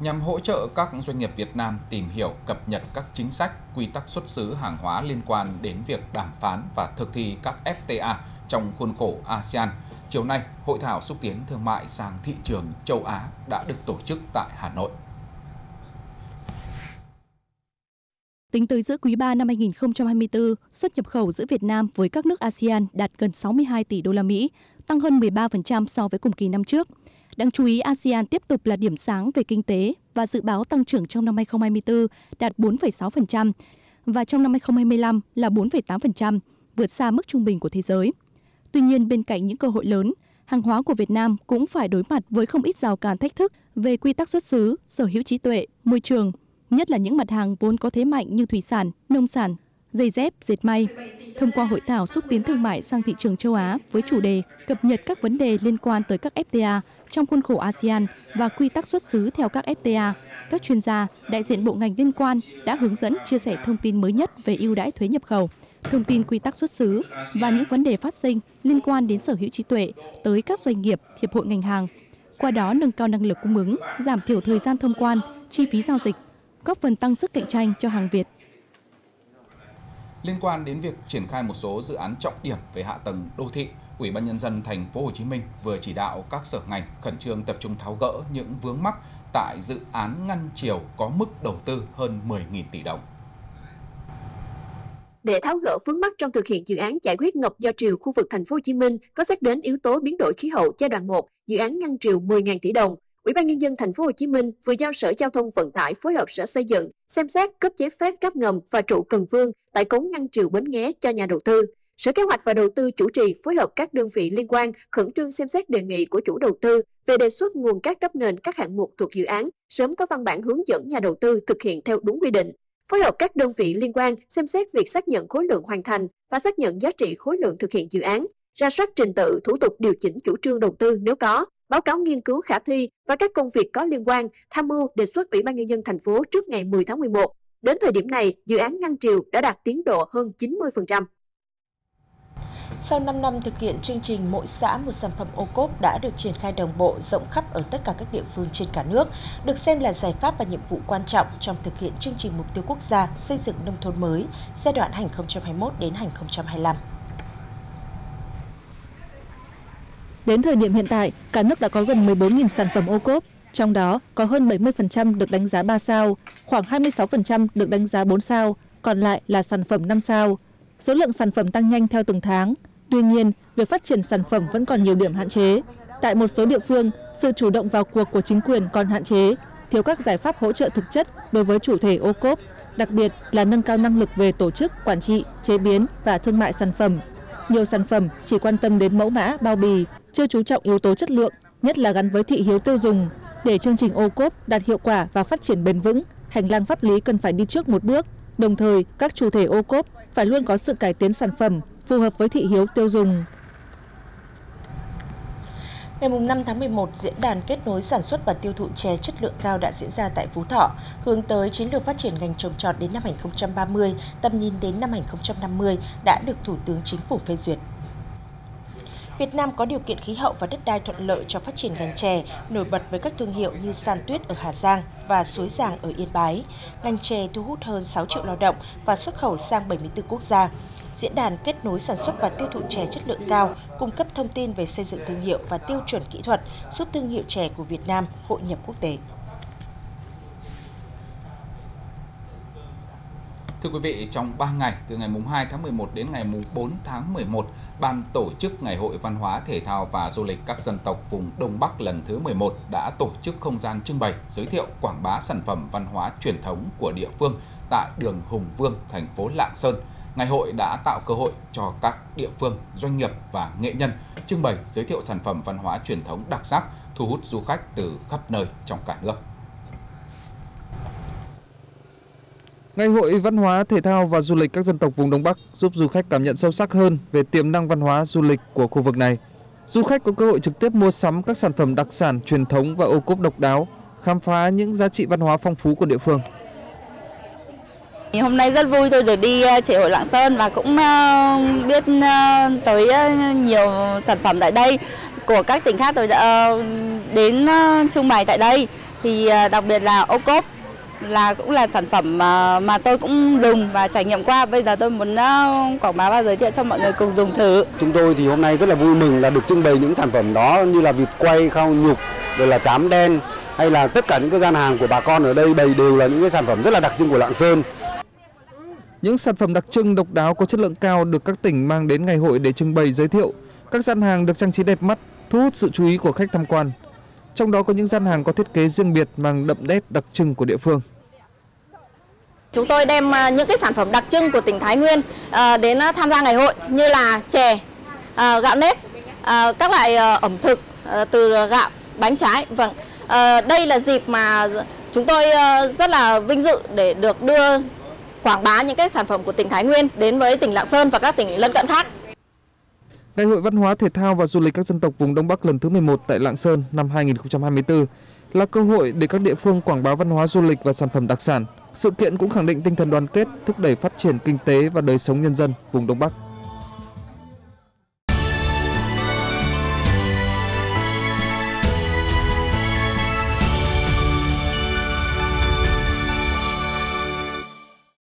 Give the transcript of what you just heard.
nhằm hỗ trợ các doanh nghiệp Việt Nam tìm hiểu, cập nhật các chính sách, quy tắc xuất xứ hàng hóa liên quan đến việc đàm phán và thực thi các FTA trong khuôn khổ ASEAN. Chiều nay, Hội thảo xúc tiến thương mại sang thị trường châu Á đã được tổ chức tại Hà Nội. Tính tới giữa quý 3 năm 2024, xuất nhập khẩu giữa Việt Nam với các nước ASEAN đạt gần 62 tỷ đô la Mỹ, tăng hơn 13% so với cùng kỳ năm trước. Đáng chú ý, ASEAN tiếp tục là điểm sáng về kinh tế và dự báo tăng trưởng trong năm 2024 đạt 4,6% và trong năm 2025 là 4,8%, vượt xa mức trung bình của thế giới. Tuy nhiên, bên cạnh những cơ hội lớn, hàng hóa của Việt Nam cũng phải đối mặt với không ít rào cản thách thức về quy tắc xuất xứ, sở hữu trí tuệ, môi trường, nhất là những mặt hàng vốn có thế mạnh như thủy sản, nông sản, giày dép, dệt may. Thông qua hội thảo xúc tiến thương mại sang thị trường châu Á với chủ đề cập nhật các vấn đề liên quan tới các FTA trong khuôn khổ ASEAN và quy tắc xuất xứ theo các FTA, các chuyên gia, đại diện bộ ngành liên quan đã hướng dẫn chia sẻ thông tin mới nhất về ưu đãi thuế nhập khẩu, thông tin quy tắc xuất xứ và những vấn đề phát sinh liên quan đến sở hữu trí tuệ tới các doanh nghiệp, hiệp hội ngành hàng. Qua đó nâng cao năng lực cung ứng, giảm thiểu thời gian thông quan, chi phí giao dịch, góp phần tăng sức cạnh tranh cho hàng Việt. Liên quan đến việc triển khai một số dự án trọng điểm về hạ tầng đô thị, Ủy ban nhân dân thành phố Hồ Chí Minh vừa chỉ đạo các sở ngành khẩn trương tập trung tháo gỡ những vướng mắc tại dự án ngăn chiều có mức đầu tư hơn 10.000 tỷ đồng. Để tháo gỡ vướng mắc trong thực hiện dự án giải quyết ngập do triều khu vực thành phố Hồ Chí Minh có xét đến yếu tố biến đổi khí hậu giai đoạn 1, dự án ngăn triều 10.000 tỷ đồng, Ủy ban nhân dân thành phố Hồ Chí Minh vừa giao Sở Giao thông Vận tải phối hợp Sở Xây dựng xem xét cấp giấy phép cáp ngầm và trụ Cần Vương tại cống ngăn triều Bến Nghé cho nhà đầu tư. Sở Kế hoạch và Đầu tư chủ trì phối hợp các đơn vị liên quan khẩn trương xem xét đề nghị của chủ đầu tư về đề xuất nguồn cát đắp nền các hạng mục thuộc dự án, sớm có văn bản hướng dẫn nhà đầu tư thực hiện theo đúng quy định. Phối hợp các đơn vị liên quan xem xét việc xác nhận khối lượng hoàn thành và xác nhận giá trị khối lượng thực hiện dự án, ra soát trình tự thủ tục điều chỉnh chủ trương đầu tư nếu có, báo cáo nghiên cứu khả thi và các công việc có liên quan, tham mưu đề xuất Ủy ban nhân dân thành phố trước ngày 10 tháng 11. Đến thời điểm này, dự án ngăn triều đã đạt tiến độ hơn 90%. Sau 5 năm thực hiện chương trình mỗi xã một sản phẩm ô cốp đã được triển khai đồng bộ rộng khắp ở tất cả các địa phương trên cả nước, được xem là giải pháp và nhiệm vụ quan trọng trong thực hiện chương trình mục tiêu quốc gia xây dựng nông thôn mới giai đoạn 2021 đến 2025. Đến thời điểm hiện tại, cả nước đã có gần 14.000 sản phẩm ô cốp, trong đó có hơn 70% được đánh giá 3 sao, khoảng 26% được đánh giá 4 sao, còn lại là sản phẩm 5 sao. Số lượng sản phẩm tăng nhanh theo từng tháng. Tuy nhiên, việc phát triển sản phẩm vẫn còn nhiều điểm hạn chế. Tại một số địa phương, sự chủ động vào cuộc của chính quyền còn hạn chế, thiếu các giải pháp hỗ trợ thực chất đối với chủ thể ô cốp, đặc biệt là nâng cao năng lực về tổ chức, quản trị, chế biến và thương mại sản phẩm. Nhiều sản phẩm chỉ quan tâm đến mẫu mã, bao bì, chưa chú trọng yếu tố chất lượng, nhất là gắn với thị hiếu tiêu dùng. Để chương trình ô cốp đạt hiệu quả và phát triển bền vững, hành lang pháp lý cần phải đi trước một bước. Đồng thời, các chủ thể ô cốp phải luôn có sự cải tiến sản phẩm phù hợp với thị hiếu tiêu dùng. Ngày 5 tháng 11, diễn đàn kết nối sản xuất và tiêu thụ chè chất lượng cao đã diễn ra tại Phú Thọ, hướng tới chiến lược phát triển ngành trồng trọt đến năm 2030, tầm nhìn đến năm 2050 đã được Thủ tướng Chính phủ phê duyệt. Việt Nam có điều kiện khí hậu và đất đai thuận lợi cho phát triển ngành chè, nổi bật với các thương hiệu như San Tuyết ở Hà Giang và Suối Giàng ở Yên Bái. Ngành chè thu hút hơn 6 triệu lao động và xuất khẩu sang 74 quốc gia. Diễn đàn kết nối sản xuất và tiêu thụ chè chất lượng cao, cung cấp thông tin về xây dựng thương hiệu và tiêu chuẩn kỹ thuật, giúp thương hiệu chè của Việt Nam hội nhập quốc tế. Thưa quý vị, trong 3 ngày từ ngày 2 tháng 11 đến ngày 4 tháng 11, Ban tổ chức Ngày hội Văn hóa Thể thao và Du lịch các dân tộc vùng Đông Bắc lần thứ 11 đã tổ chức không gian trưng bày, giới thiệu quảng bá sản phẩm văn hóa truyền thống của địa phương tại đường Hùng Vương, thành phố Lạng Sơn. Ngày hội đã tạo cơ hội cho các địa phương, doanh nghiệp và nghệ nhân trưng bày giới thiệu sản phẩm văn hóa truyền thống đặc sắc, thu hút du khách từ khắp nơi trong cả nước. Ngày hội văn hóa, thể thao và du lịch các dân tộc vùng Đông Bắc giúp du khách cảm nhận sâu sắc hơn về tiềm năng văn hóa du lịch của khu vực này. Du khách có cơ hội trực tiếp mua sắm các sản phẩm đặc sản truyền thống và ô cốp độc đáo, khám phá những giá trị văn hóa phong phú của địa phương. Hôm nay rất vui tôi được đi ờ, hội Lạng Sơn và cũng ờ, biết ờ, tới ờ, nhiều sản phẩm tại đây của các tỉnh khác tôi đã đến trưng bày tại đây thì đặc biệt là ô cốp là cũng là sản phẩm mà, mà tôi cũng dùng và trải nghiệm qua. Bây giờ tôi muốn quảng bá và giới thiệu cho mọi người cùng dùng thử. Chúng tôi thì hôm nay rất là vui mừng là được trưng bày những sản phẩm đó như là vịt quay, khao nhục, rồi là chám đen hay là tất cả những cái gian hàng của bà con ở đây bày đều là những cái sản phẩm rất là đặc trưng của Lạng Sơn. Những sản phẩm đặc trưng độc đáo có chất lượng cao được các tỉnh mang đến ngày hội để trưng bày giới thiệu. Các gian hàng được trang trí đẹp mắt, thu hút sự chú ý của khách tham quan. Trong đó có những gian hàng có thiết kế riêng biệt mang đậm nét đặc trưng của địa phương. Chúng tôi đem à, những cái sản phẩm đặc trưng của tỉnh Thái Nguyên à, đến à, tham gia ngày hội như là chè, gạo nếp, các loại ẩm thực từ gạo, bánh trái. Vâng, đây là dịp mà chúng tôi rất là vinh dự để được đưa quảng bá những cái sản phẩm của tỉnh Thái Nguyên đến với tỉnh Lạng Sơn và các tỉnh lân cận khác. Ngày hội văn hóa thể thao và du lịch các dân tộc vùng Đông Bắc lần thứ 11 tại Lạng Sơn năm 2024 là cơ hội để các địa phương quảng bá văn hóa du lịch và sản phẩm đặc sản. Sự kiện cũng khẳng định tinh thần đoàn kết, thúc đẩy phát triển kinh tế và đời sống nhân dân vùng Đông Bắc.